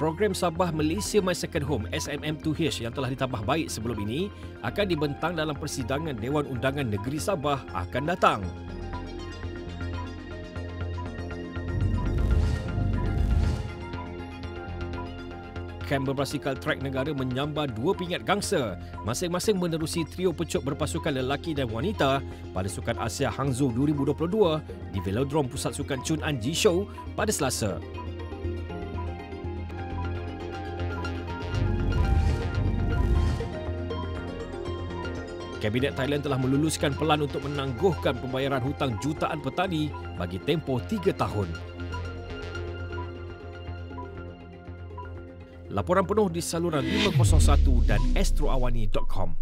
Program Sabah Malaysia My Second Home SMM2H yang telah ditambah baik sebelum ini akan dibentang dalam persidangan Dewan Undangan Negeri Sabah akan datang. Kem berbasikal trek negara menyambar dua pingat gangsa masing-masing menerusi trio pecuk berpasukan lelaki dan wanita pada Sukan Asia Hangzhou 2022 di Velodrome Pusat Sukan Chun An Jishou pada Selasa. Kabinet Thailand telah meluluskan pelan untuk menangguhkan pembayaran hutang jutaan petani bagi tempoh tiga tahun. Laporan penuh di saluran 501 dan astroawani.com.